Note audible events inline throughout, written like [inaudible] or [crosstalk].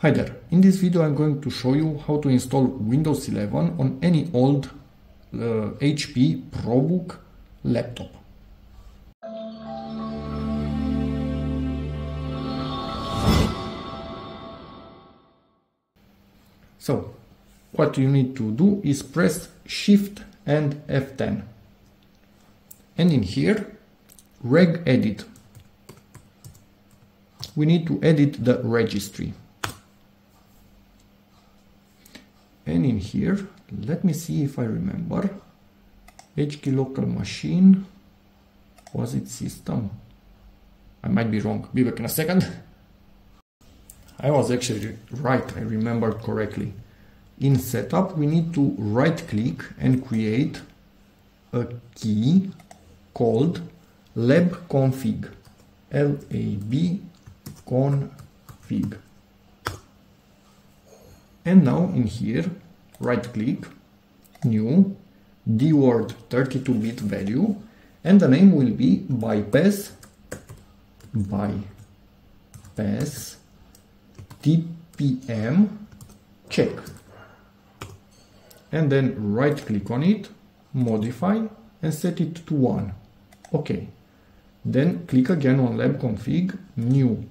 Hi there, in this video I'm going to show you how to install Windows 11 on any old uh, HP ProBook laptop. So, what you need to do is press Shift and F10 and in here regedit we need to edit the registry in here. Let me see if I remember. HK local machine. Was it system? I might be wrong. Be back in a second. I was actually right. I remembered correctly. In setup we need to right click and create a key called labconfig lab config. And now in here right click new dword 32-bit value and the name will be bypass bypass tpm check. And then right click on it modify and set it to 1 okay. Then click again on lab config new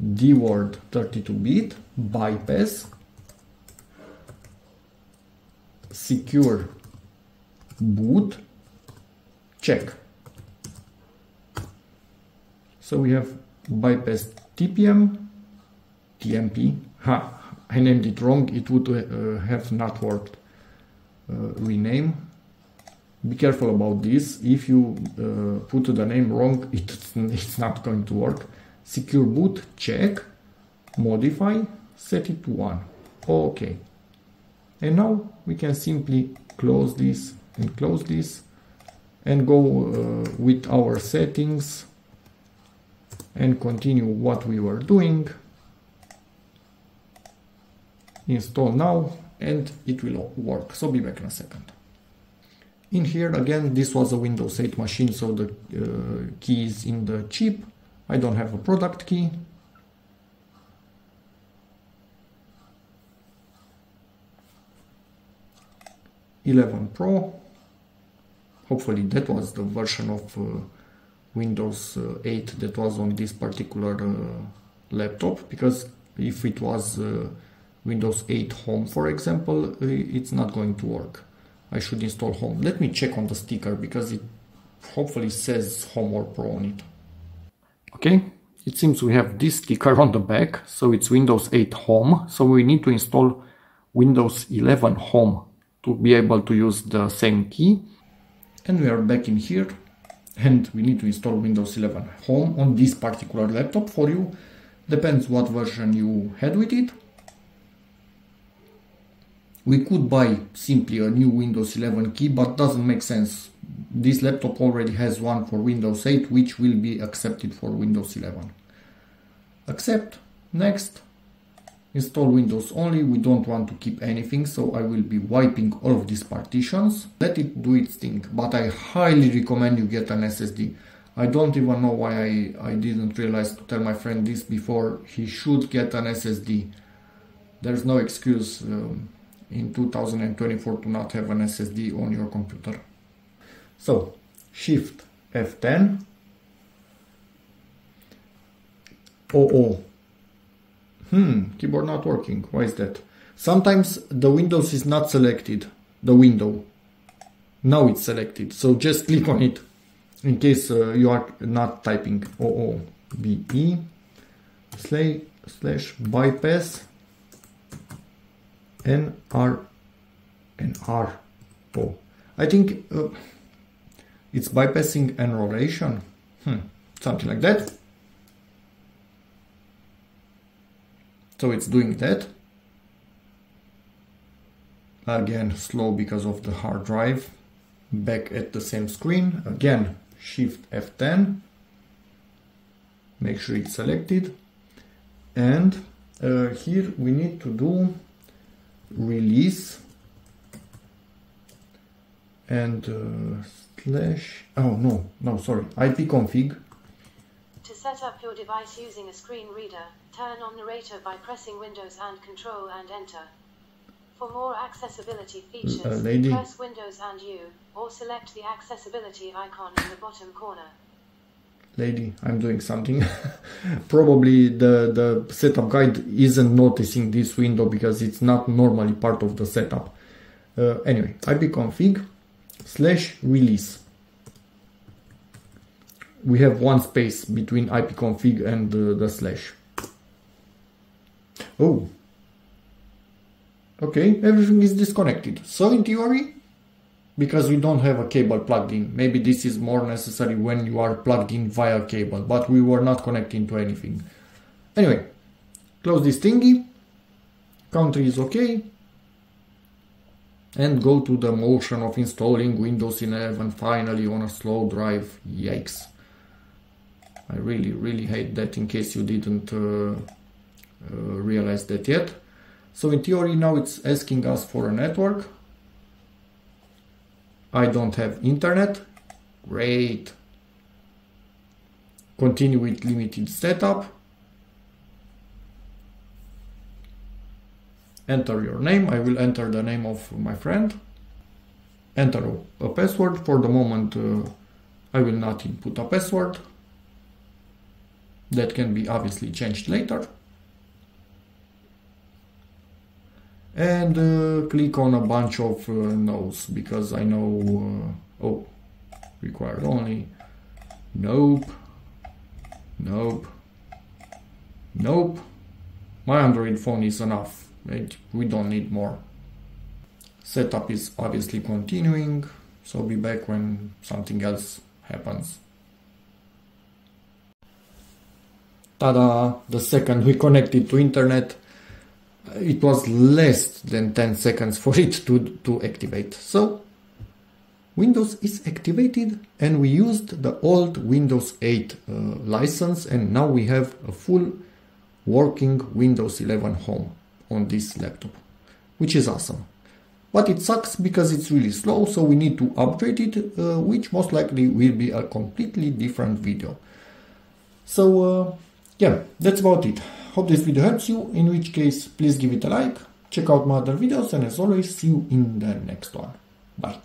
dword 32-bit bypass secure boot check. So we have bypass tpm tmp ha i named it wrong. It would uh, have not worked uh, rename. Be careful about this. If you uh, put the name wrong [laughs] it's, it's not going to work. Secure boot check. Modify set it to 1 okay and now we can simply close this and close this and go uh, with our settings and continue what we were doing. Install now and it will work. So be back in a second. In here again this was a windows 8 machine so the uh, key is in the chip. I don't have a product key 11 Pro. Hopefully that was the version of uh, Windows uh, 8 that was on this particular uh, laptop because if it was uh, Windows 8 Home for example uh, it's not going to work. I should install Home. Let me check on the sticker because it hopefully says Home or Pro on it. Okay, it seems we have this sticker on the back so it's Windows 8 Home so we need to install Windows 11 Home to be able to use the same key. And we are back in here and we need to install Windows 11 Home on this particular laptop for you. Depends what version you had with it. We could buy simply a new Windows 11 key, but doesn't make sense. This laptop already has one for Windows 8, which will be accepted for Windows 11. Accept, next, install Windows only, we don't want to keep anything, so I will be wiping all of these partitions. Let it do its thing, but I highly recommend you get an SSD. I don't even know why I, I didn't realize to tell my friend this before. He should get an SSD. There's no excuse um, in 2024 to not have an SSD on your computer. So, Shift F10. Oh, oh, Hmm, keyboard not working. Why is that? Sometimes the Windows is not selected, the window. Now it's selected, so just [laughs] click on it in case uh, you are not typing OOBE slash, slash bypass NR and R. Oh, I think uh, it's bypassing enrolation. Hmm, something like that. So it's doing that. Again, slow because of the hard drive. Back at the same screen. Again, Shift F10. Make sure it's selected. And uh, here we need to do release and uh, slash oh no no sorry ipconfig Set up your device using a screen reader. Turn on narrator by pressing Windows and Control and Enter. For more accessibility features, Uh, press Windows and U, or select the accessibility icon in the bottom corner. lady i'm doing something [laughs] probably the the setup guide isn't noticing this window because it's not normally part of the setup uh, anyway ipconfig slash release we have one space between ipconfig and uh, the slash oh okay everything is disconnected so in theory because we don't have a cable plugged in. Maybe this is more necessary when you are plugged in via cable, but we were not connecting to anything. Anyway, close this thingy, country is okay, and go to the motion of installing Windows 11 finally on a slow drive. Yikes. I really, really hate that in case you didn't uh, uh, realize that yet. So in theory now it's asking us for a network I don't have internet. Great. Continue with limited setup. Enter your name. I will enter the name of my friend. Enter a password. For the moment, uh, I will not input a password. That can be obviously changed later. and uh, click on a bunch of uh, because I know uh, oh required only. Nope. Nope. Nope. My Android phone is enough right? we don't need more. Setup is obviously continuing so I'll be back when something else happens tada the second we connected to internet it was less than 10 seconds for it to, to activate. So Windows is activated and we used the old Windows 8 uh, license and now we have a full working Windows 11 home on this laptop, which is awesome. But it sucks because it's really slow, so we need to upgrade it, uh, which most likely will be a completely different video. So uh, yeah, that's about it. Hope this video helps you, in which case please give it a like, check out my other videos and as always see you in the next one. Bye.